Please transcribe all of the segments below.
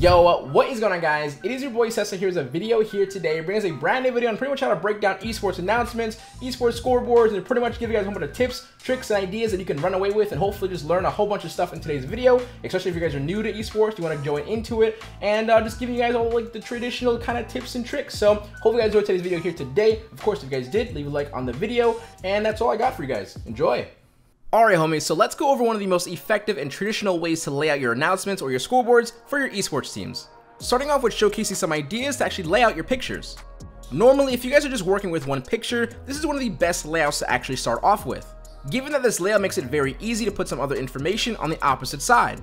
Yo, what is going on guys? It is your boy Seso. Here's a video here today. Bringing us a brand new video on pretty much how to break down esports announcements, esports scoreboards, and pretty much give you guys a whole bunch of tips, tricks, and ideas that you can run away with and hopefully just learn a whole bunch of stuff in today's video, especially if you guys are new to esports, you want to join into it, and uh, just giving you guys all like the traditional kind of tips and tricks. So hopefully you guys enjoyed today's video here today. Of course, if you guys did, leave a like on the video, and that's all I got for you guys. Enjoy! Alright homies, so let's go over one of the most effective and traditional ways to lay out your announcements or your scoreboards for your esports teams starting off with showcasing some ideas to actually lay out your pictures. Normally, if you guys are just working with one picture, this is one of the best layouts to actually start off with, given that this layout makes it very easy to put some other information on the opposite side.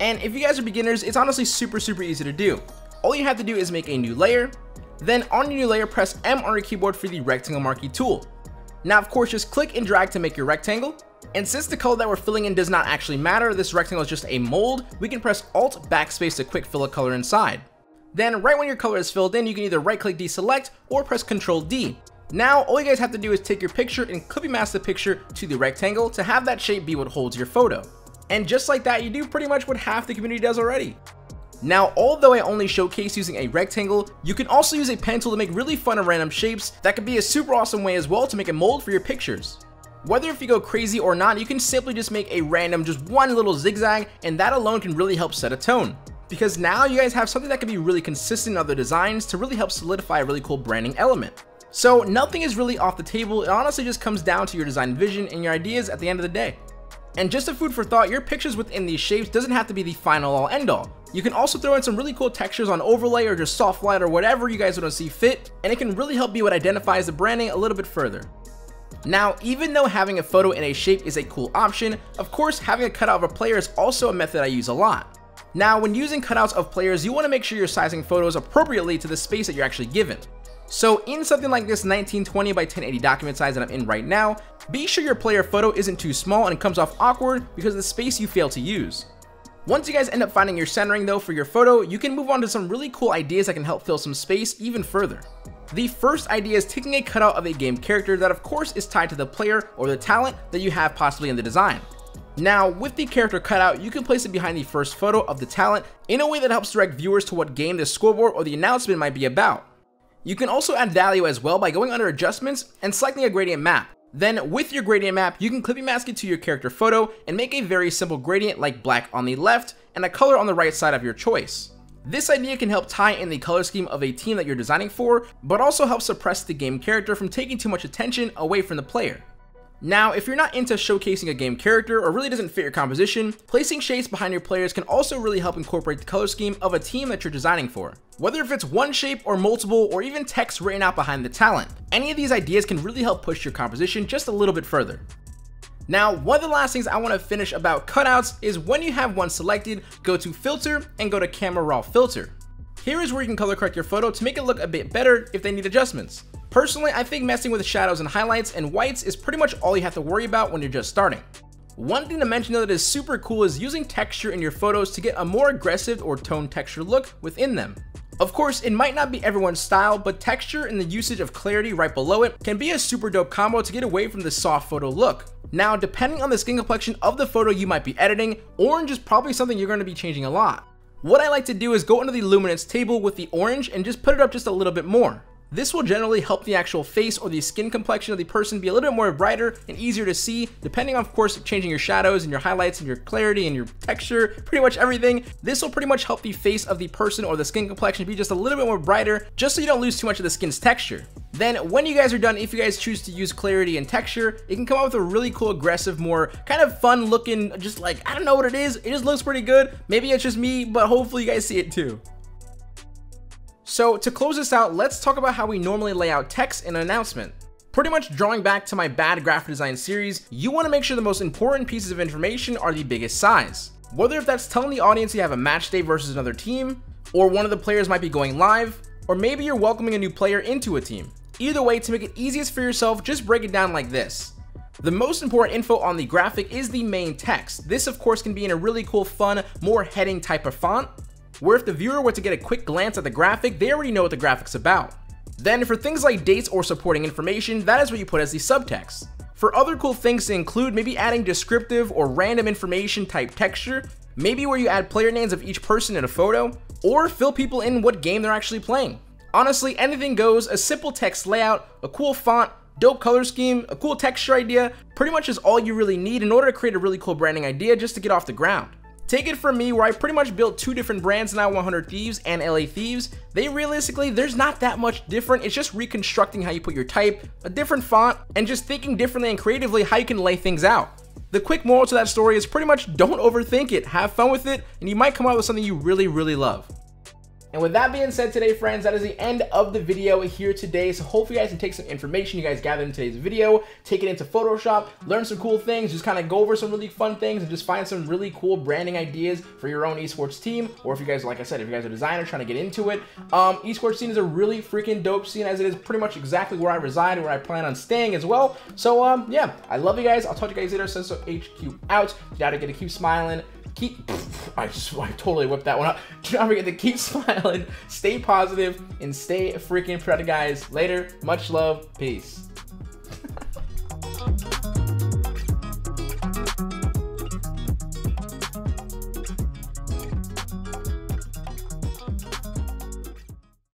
And if you guys are beginners, it's honestly super super easy to do. All you have to do is make a new layer, then on your new layer press M on your keyboard for the rectangle marquee tool. Now of course just click and drag to make your rectangle, and since the color that we're filling in does not actually matter, this rectangle is just a mold, we can press Alt Backspace to quick fill a color inside. Then right when your color is filled in, you can either right click deselect or press Ctrl D. Now, all you guys have to do is take your picture and clippy mask the picture to the rectangle to have that shape be what holds your photo. And just like that, you do pretty much what half the community does already. Now, although I only showcase using a rectangle, you can also use a pen tool to make really fun and random shapes that could be a super awesome way as well to make a mold for your pictures. Whether if you go crazy or not, you can simply just make a random just one little zigzag and that alone can really help set a tone. Because now you guys have something that can be really consistent in other designs to really help solidify a really cool branding element. So nothing is really off the table, it honestly just comes down to your design vision and your ideas at the end of the day. And just a food for thought, your pictures within these shapes doesn't have to be the final all end all. You can also throw in some really cool textures on overlay or just soft light or whatever you guys want to see fit, and it can really help you what identifies the branding a little bit further. Now, even though having a photo in a shape is a cool option, of course having a cutout of a player is also a method I use a lot. Now, when using cutouts of players, you want to make sure you're sizing photos appropriately to the space that you're actually given. So in something like this 1920 by 1080 document size that I'm in right now, be sure your player photo isn't too small and it comes off awkward because of the space you fail to use. Once you guys end up finding your centering though for your photo, you can move on to some really cool ideas that can help fill some space even further. The first idea is taking a cutout of a game character that of course is tied to the player or the talent that you have possibly in the design. Now, with the character cutout, you can place it behind the first photo of the talent in a way that helps direct viewers to what game the scoreboard or the announcement might be about. You can also add value as well by going under adjustments and selecting a gradient map. Then with your gradient map, you can clippy mask it to your character photo and make a very simple gradient like black on the left and a color on the right side of your choice. This idea can help tie in the color scheme of a team that you're designing for, but also help suppress the game character from taking too much attention away from the player. Now, if you're not into showcasing a game character or really doesn't fit your composition, placing shapes behind your players can also really help incorporate the color scheme of a team that you're designing for. Whether if it's one shape or multiple or even text written out behind the talent, any of these ideas can really help push your composition just a little bit further. Now, one of the last things I want to finish about cutouts is when you have one selected, go to filter and go to camera raw filter. Here is where you can color correct your photo to make it look a bit better if they need adjustments. Personally, I think messing with shadows and highlights and whites is pretty much all you have to worry about when you're just starting. One thing to mention though that is super cool is using texture in your photos to get a more aggressive or toned texture look within them. Of course, it might not be everyone's style, but texture and the usage of clarity right below it can be a super dope combo to get away from the soft photo look. Now, depending on the skin complexion of the photo you might be editing, orange is probably something you're going to be changing a lot. What I like to do is go into the luminance table with the orange and just put it up just a little bit more. This will generally help the actual face or the skin complexion of the person be a little bit more brighter and easier to see, depending on, of course, changing your shadows and your highlights and your clarity and your texture, pretty much everything. This will pretty much help the face of the person or the skin complexion be just a little bit more brighter, just so you don't lose too much of the skin's texture. Then when you guys are done, if you guys choose to use clarity and texture, it can come out with a really cool, aggressive, more kind of fun looking, just like, I don't know what it is, it just looks pretty good. Maybe it's just me, but hopefully you guys see it too. So to close this out, let's talk about how we normally lay out text in an announcement. Pretty much drawing back to my bad graphic design series, you want to make sure the most important pieces of information are the biggest size. Whether if that's telling the audience you have a match day versus another team, or one of the players might be going live, or maybe you're welcoming a new player into a team. Either way, to make it easiest for yourself, just break it down like this. The most important info on the graphic is the main text. This of course can be in a really cool, fun, more heading type of font, where if the viewer were to get a quick glance at the graphic, they already know what the graphic's about. Then for things like dates or supporting information, that is what you put as the subtext. For other cool things to include, maybe adding descriptive or random information type texture, maybe where you add player names of each person in a photo, or fill people in what game they're actually playing. Honestly, anything goes, a simple text layout, a cool font, dope color scheme, a cool texture idea, pretty much is all you really need in order to create a really cool branding idea just to get off the ground. Take it from me where I pretty much built two different brands now 100 Thieves and LA Thieves. They realistically, there's not that much different. It's just reconstructing how you put your type, a different font, and just thinking differently and creatively how you can lay things out. The quick moral to that story is pretty much don't overthink it, have fun with it, and you might come out with something you really, really love. And with that being said today, friends, that is the end of the video here today. So hopefully you guys can take some information you guys gathered in today's video, take it into Photoshop, learn some cool things, just kind of go over some really fun things and just find some really cool branding ideas for your own esports team. Or if you guys, like I said, if you guys are designers trying to get into it, um, esports scene is a really freaking dope scene as it is pretty much exactly where I reside, where I plan on staying as well. So um, yeah, I love you guys. I'll talk to you guys later. Seso HQ out. You gotta get to keep smiling keep I I totally whipped that one up. Do not forget to keep smiling, stay positive, and stay freaking proud, guys. Later, much love, peace.